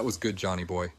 That was good, Johnny boy.